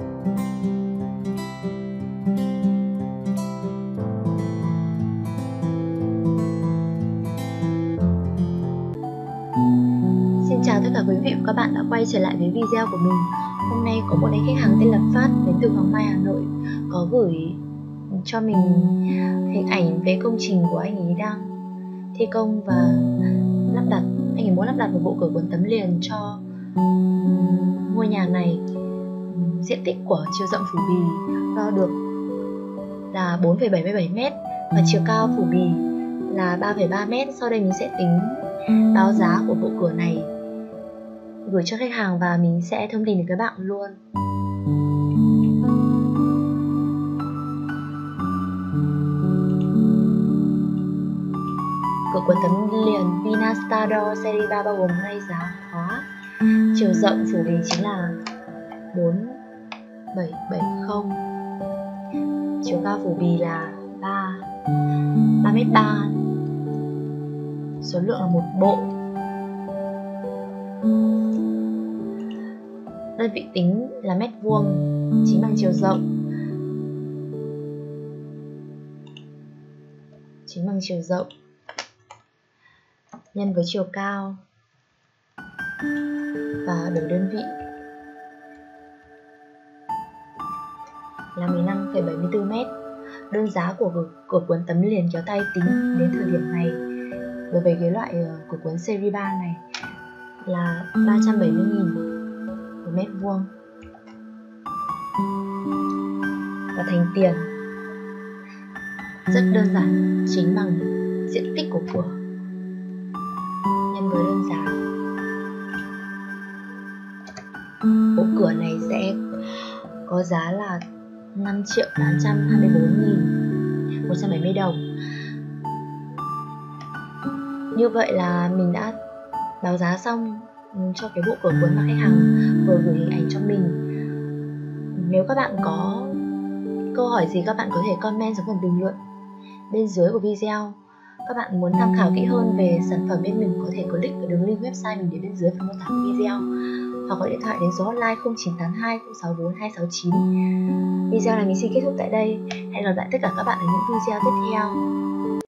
Xin chào tất cả quý vị và các bạn đã quay trở lại với video của mình. Hôm nay có một anh khách hàng tên là Phát đến từ Hoàng Mai, Hà Nội, Có gửi cho mình hình ảnh về công trình của anh ấy đang thi công và lắp đặt, Anh ấy muốn lắp đặt một bộ cửa cuốn tấm liền cho ngôi nhà này. Diện tích của chiều rộng phủ bì đo được là 4,77m và chiều cao phủ bì là 3,3m Sau đây mình sẽ tính báo giá của bộ cửa này. Gửi cho khách hàng và mình sẽ thông tin đến các bạn luôn. Cửa cuốn tấm liền Vinastador Serie 3 bao gồm hai giá khóa chiều rộng phủ bì chính là 4. 770 chiều cao phủ bì là 3 3m3 số lượng là một bộ. Đơn vị tính là mét vuông, chính bằng chiều rộng. Chính bằng chiều rộng. Nhân với chiều cao và đổi đơn vị là 15,74 mét. Đơn giá của cửa cuốn tấm liền kéo tay tính đến thời điểm này đối với cái loại ờ, của cuốn series 3 này là 370.000 một mét vuông. Và thành tiền rất đơn giản chính bằng diện tích của cửa nhân với đơn giá. Bộ cửa này sẽ có giá là 5 triệu 824 nghìn 170 đồng. Như vậy là mình đã báo giá xong ừ, cho cái bộ cửa cuốn mà khách hàng vừa gửi hình ảnh cho mình. Nếu các bạn có câu hỏi gì, các bạn có thể comment xuống phần bình luận bên dưới của video. Các bạn muốn tham khảo kỹ hơn về sản phẩm bên mình có thể click vào đường link website mình để bên dưới phần mô tả video hoặc gọi điện thoại đến số hotline 0982 064 269 video này mình xin kết thúc tại đây. Hẹn gặp lại tất cả các bạn ở những video tiếp theo